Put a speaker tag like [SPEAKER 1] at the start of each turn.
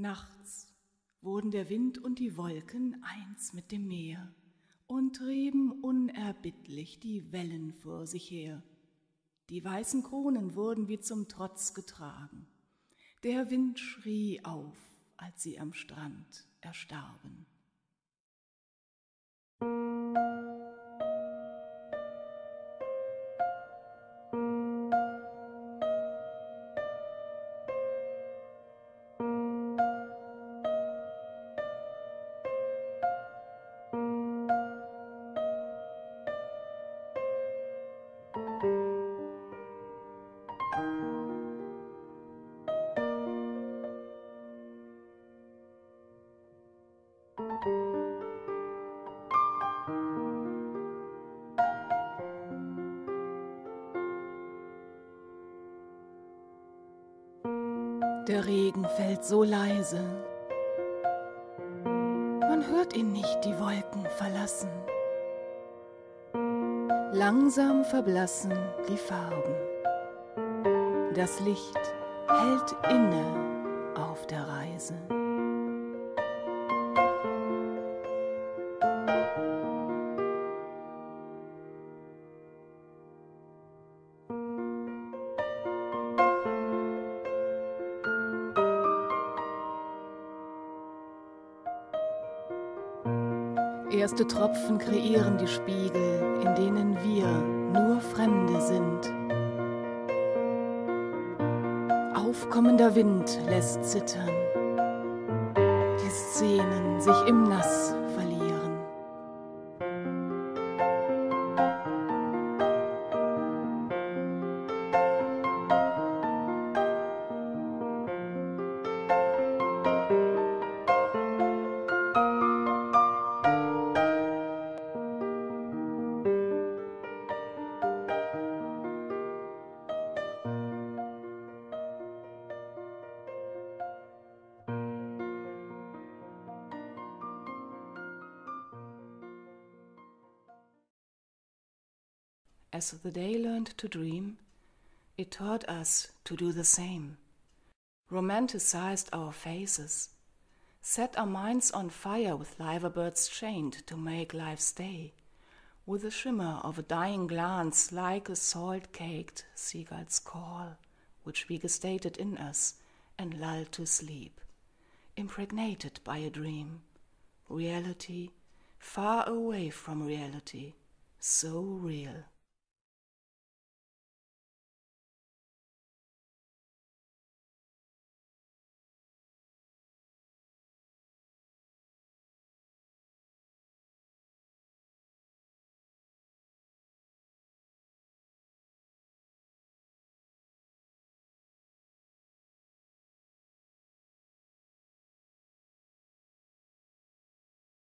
[SPEAKER 1] Nachts wurden der Wind und die Wolken eins mit dem Meer und trieben unerbittlich die Wellen vor sich her. Die weißen Kronen wurden wie zum Trotz getragen. Der Wind schrie auf, als sie am Strand erstarben. Der Regen fällt so leise, man hört ihn nicht die Wolken verlassen. Langsam verblassen die Farben, das Licht hält inne auf der Reise. Erste Tropfen kreieren die Spiegel, in denen wir nur Fremde sind. Aufkommender Wind lässt zittern, die Szenen sich im Nass As the day learned to dream, it taught us to do the same, romanticized our faces, set our minds on fire with liver birds chained to make life stay, with the shimmer of a dying glance like a salt caked seagull's call, which we gestated in us and lulled to sleep, impregnated by a dream, reality far away from reality, so real.